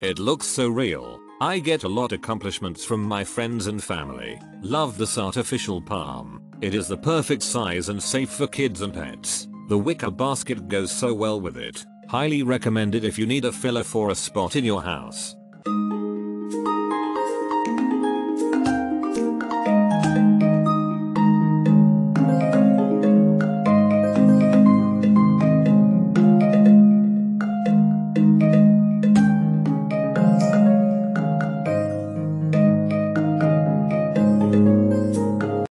It looks so real. I get a lot accomplishments from my friends and family. Love this artificial palm. It is the perfect size and safe for kids and pets. The wicker basket goes so well with it. Highly recommended if you need a filler for a spot in your house.